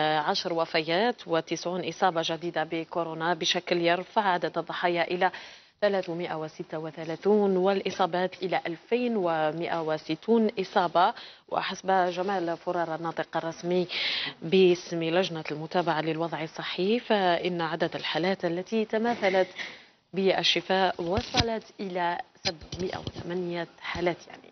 عشر وفيات وتسعون إصابة جديدة بكورونا بشكل يرفع عدد الضحايا إلى 336 والإصابات إلى 2160 إصابة. وحسب جمال فرار الناطق الرسمي باسم لجنة المتابعة للوضع الصحي فإن عدد الحالات التي تماثلت بالشفاء وصلت إلى 708 حالات. يعني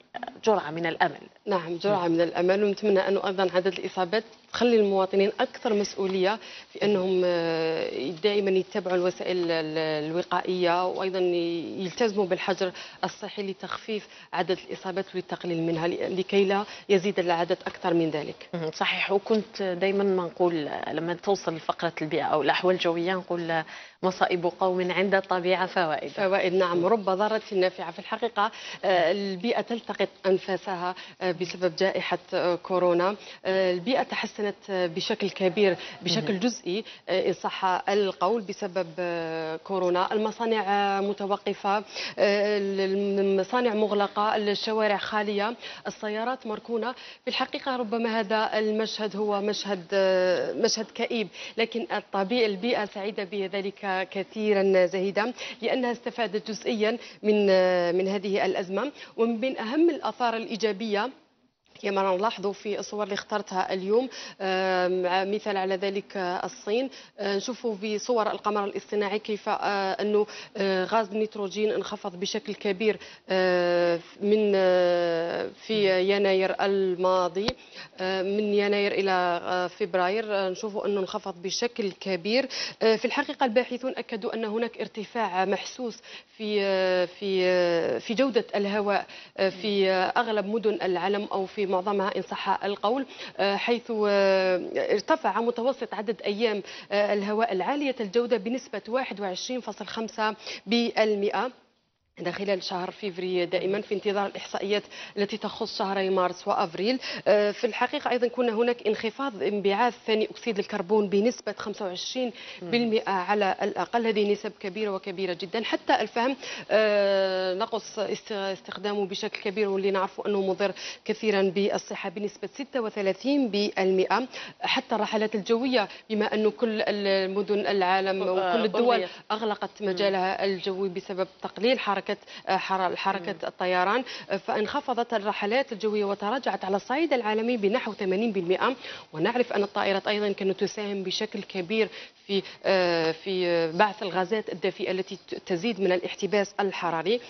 جرعة من الأمل. نعم جرعة من الأمل ونتمنى أنه أيضا عدد الإصابات تخلي المواطنين أكثر مسؤولية في أنهم آه، دائما يتبعوا الوسائل الوقائية وأيضا يلتزموا بالحجر الصحي لتخفيف عدد الإصابات وللتقليل منها لكي لا يزيد العدد أكثر من ذلك. صحيح. وكنت دائما ما نقول لما توصل فقرة البيئة أو الأحوال الجوية نقول مصائب قوم عند الطبيعة فوائد. فوائد نعم. رب ضارة نافعة. في الحقيقة آه، البيئة تلتقط أنفاسها آه، بسبب جائحة كورونا. البيئة تحسن تحسنت بشكل كبير بشكل جزئي آه، إن صح القول بسبب آه، كورونا. المصانع متوقفة آه، المصانع مغلقة الشوارع خالية السيارات مركونة. في الحقيقة ربما هذا المشهد هو مشهد مشهد كئيب لكن الطبيعة البيئة سعيدة بذلك كثيرا زهيدا لأنها استفادت جزئيا من من هذه الأزمة. ومن بين أهم الآثار الإيجابية كما نلاحظ في الصور اللي اخترتها اليوم مثال على ذلك الصين. آه، نشوفوا في صور القمر الاصطناعي كيف آه، أنه آه، غاز النيتروجين انخفض بشكل كبير من في يناير الماضي من يناير إلى فبراير. نشوفوا أنه انخفض بشكل كبير. في الحقيقة الباحثون أكدوا أن هناك ارتفاع محسوس في في في جودة الهواء في أغلب مدن العالم أو في معظمها إن صح القول آه، حيث آه، ارتفع متوسط عدد أيام آه، الهواء العالية الجودة بنسبة 21.5 بالمئة. خلال شهر فيفري دائما في انتظار الإحصائيات التي تخص شهري مارس وأفريل. آه، في الحقيقة أيضا كنا هناك انخفاض انبعاث ثاني أكسيد الكربون بنسبة 25% على الأقل. هذه نسب كبيرة وكبيرة جدا. حتى الفهم آه، نقص استخدامه بشكل كبير واللي نعرفه أنه مضر كثيرا بالصحة بنسبة 36% حتى الرحلات الجوية بما أنه كل المدن العالم وكل الدول أغلقت مجالها الجوي بسبب تقليل حركة حركة آه، حركة الطيران. آه، فانخفضت الرحلات الجوية وتراجعت على الصعيد العالمي بنحو 80% ونعرف أن الطائرات أيضا كانت تساهم بشكل كبير في آه، في بعث الغازات الدافئة التي تزيد من الاحتباس الحراري.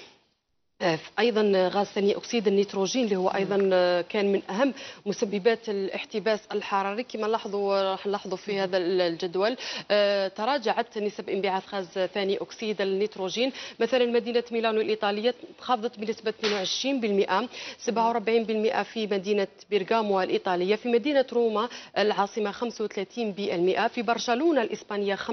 أيضا غاز ثاني أكسيد النيتروجين اللي هو أيضا كان من أهم مسببات الاحتباس الحراري. كما نلاحظوا راح نلاحظوا في هذا الجدول آه، تراجعت نسب انبعاث غاز ثاني أكسيد النيتروجين. مثلا مدينة ميلانو الإيطالية انخفضت بنسبة 22% 47% في مدينة بيرغامو الإيطالية في مدينة روما العاصمة 35% في برشلونة الإسبانية 55%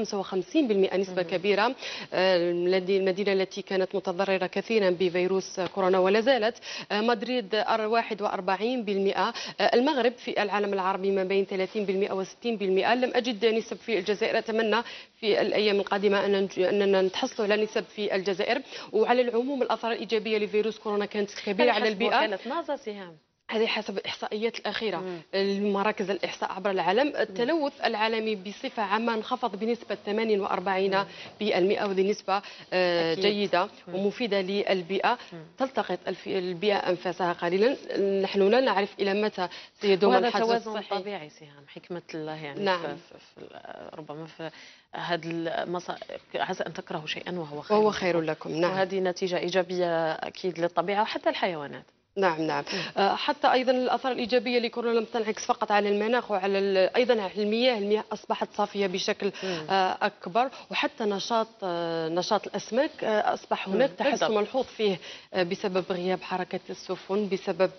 نسبة كبيرة آه، المدينة التي كانت متضررة كثيرا بفيروس فيروس كورونا ولا زالت آه، مدريد 41% آه، المغرب في العالم العربي ما بين 30% و 60% لم أجد نسب في الجزائر أتمنى في الأيام القادمة أننا نتحصلوا على نسب في الجزائر. وعلى العموم الآثار الإيجابية لفيروس كورونا كانت كبيرة على البيئة. كانت نازة سهام. هذه حسب الإحصائيات الأخيرة. لمراكز الإحصاء عبر العالم. التلوث العالمي بصفة عامة انخفض بنسبة 48% وهذه نسبة آه، جيدة ومفيدة للبيئة. تلتقط البيئة أنفاسها قليلا. نحن لا نعرف إلى متى سيدوم الحجر توازن طبيعي سيهام حكمة الله يعني. نعم. في في ربما في هذا المصا... عسى أن تكرهوا شيئا وهو خير. وهو خير لكم. نعم. وهذه نتيجة إيجابية أكيد للطبيعة وحتى الحيوانات. نعم نعم. آه، حتى أيضا الآثار الإيجابية لكورونا لم تنعكس فقط على المناخ وعلى أيضا على المياه المياه أصبحت صافية بشكل آه، أكبر. وحتى نشاط آه، نشاط الأسماك أصبح هناك تحسن ملحوظ فيه بسبب غياب حركة السفن بسبب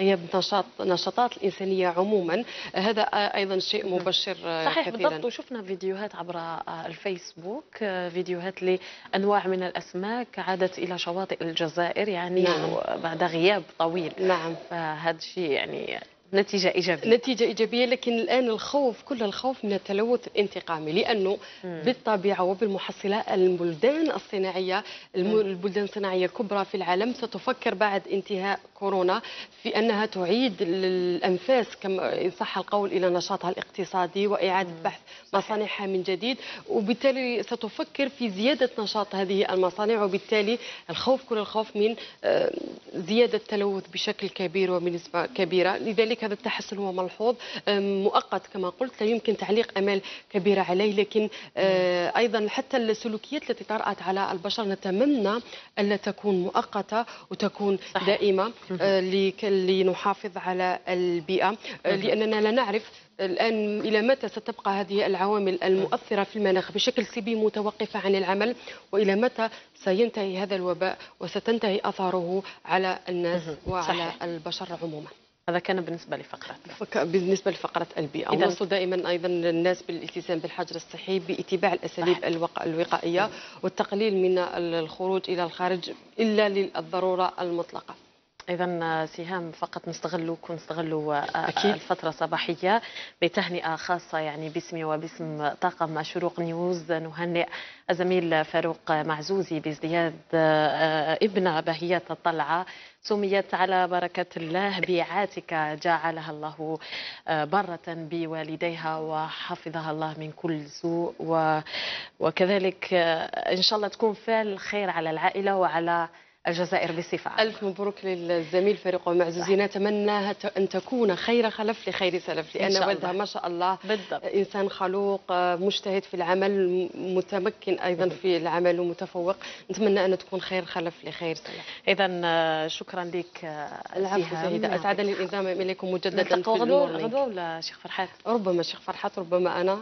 غياب نشاط نشاطات الإنسانية عموما. هذا أيضا شيء مبشر صحيح كثيرا. بالضبط. وشفنا فيديوهات عبر الفيسبوك فيديوهات لأنواع من الأسماك عادت إلى شواطئ الجزائر يعني نعم. بعد غياب طويل. نعم. فهذا الشيء يعني نتيجة إيجابية. نتيجة إيجابية لكن الآن الخوف كل الخوف من التلوث الانتقامي لأنه مم. بالطبيعة وبالمحصلة البلدان الصناعية البلدان الصناعية الكبرى في العالم ستفكر بعد انتهاء كورونا في أنها تعيد الأنفاس كما إن صح القول إلى نشاطها الاقتصادي وإعادة بحث مصانعها من جديد وبالتالي ستفكر في زيادة نشاط هذه المصانع وبالتالي الخوف كل الخوف من آه، زيادة التلوث بشكل كبير وبنسبة كبيرة. لذلك هذا التحسن هو ملحوظ مؤقت كما قلت لا يمكن تعليق أمال كبيرة عليه. لكن آه، أيضا حتى السلوكيات التي طرأت على البشر نتمنى ألا تكون مؤقتة وتكون صحيح. دائمة. آه، لنحافظ على البيئة. لأننا لا نعرف الآن إلى متى ستبقى هذه العوامل المؤثرة في المناخ بشكل سلبي متوقفة عن العمل وإلى متى سينتهي هذا الوباء وستنتهي أثاره على الناس وعلى صحيح. البشر عموما. هذا كان بالنسبة لفقرة بالنسبة لفقرة البيئة. ونوصي دائما أيضا الناس بالالتزام بالحجر الصحي باتباع الأساليب الوقائية والتقليل من الخروج إلى الخارج إلا للضرورة المطلقة. اذا سهام فقط نستغلوك ونستغلوا أكيد. الفترة الصباحية بتهنئة خاصة يعني باسمي وباسم طاقم شروق نيوز. نهنئ الزميل فاروق معزوزي بازدياد ابن بهيه الطلعة. سميت على بركة الله بعاتك جعلها الله برة بوالديها وحفظها الله من كل سوء. وكذلك إن شاء الله تكون فعل خير على العائلة وعلى الجزائر بصفة ألف مبروك للزميل فريق معزوزي نتمنى أن تكون خير خلف لخير سلف لأن والدها ما شاء الله بالضبط. إنسان خلوق مجتهد في العمل متمكن أيضا في العمل ومتفوق. نتمنى أن تكون خير خلف لخير سلف. إذا شكرا لك العفو سيدة أسعدني الإنضمام إليكم مجددا في غدوة ولا شيخ فرحات؟ ربما شيخ فرحات ربما أنا.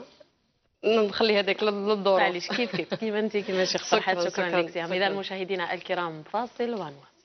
نخلي هذاك للدور. معليش كيف كيف كيف انت كيما شيخ فرحات شكرا, لك إذا مشاهدينا الكرام فاصل ونواصل